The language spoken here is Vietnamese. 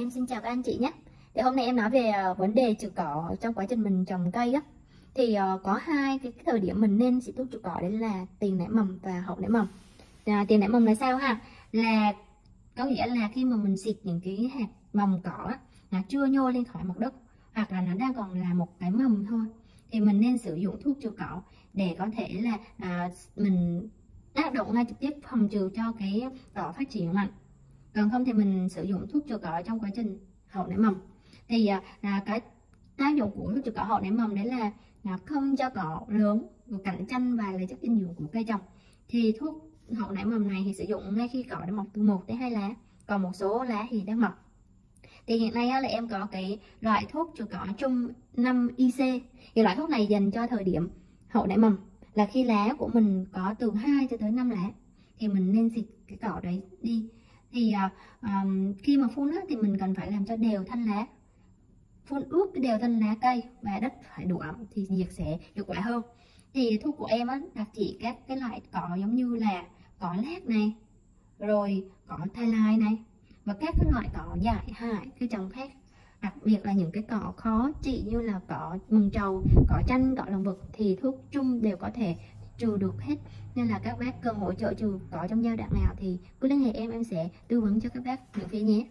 Em xin chào các anh chị nhé. Thì hôm nay em nói về ờ, vấn đề trừ cỏ trong quá trình mình trồng cây á. Thì ờ, có hai cái, thời điểm mình nên sử thuốc trừ cỏ đấy là tiền nảy mầm và hậu nảy mầm. À, tiền nảy mầm là sao ha? Là có nghĩa là khi mà mình xịt những cái hạt mầm cỏ á, nó chưa nhô lên khỏi mặt đất hoặc là nó đang còn là một cái mầm thôi thì mình nên sử dụng thuốc trừ cỏ để có thể là à, mình tác động ngay trực tiếp phòng trừ cho cái cỏ phát triển mạnh còn không thì mình sử dụng thuốc trừ cỏ trong quá trình hậu nảy mầm. Thì à, là cái tác dụng của thuốc trừ cỏ hậu nảy mầm đấy là, là không cho cỏ lớn cạnh tranh và lấy chất dinh dưỡng của cây trồng. Thì thuốc hậu nảy mầm này thì sử dụng ngay khi cỏ đã mọc từ 1 tới hai lá còn một số lá thì đã mọc. Thì hiện nay là em có cái loại thuốc trừ cỏ chung 5 IC thì loại thuốc này dành cho thời điểm hậu nảy mầm là khi lá của mình có từ 2 cho tới 5 lá thì mình nên xịt cái cỏ đấy đi thì um, khi mà phun á, thì mình cần phải làm cho đều thân lá. Phun ướt cái đều thân lá cây và đất phải đủ ẩm thì diệt sẽ hiệu quả hơn. Thì thuốc của em á đặc trị các cái loại cỏ giống như là cỏ lát này rồi cỏ thai lai này và các cái loại cỏ dại hại cái trồng khác. Đặc biệt là những cái cỏ khó trị như là cỏ mừng trầu cỏ chanh cỏ lòng vực thì thuốc chung đều có thể trừ được hết. Nên là các bác cần hỗ trợ trừ có trong giai đoạn nào thì cứ liên hệ em em sẽ tư vấn cho các bác miễn phí nhé.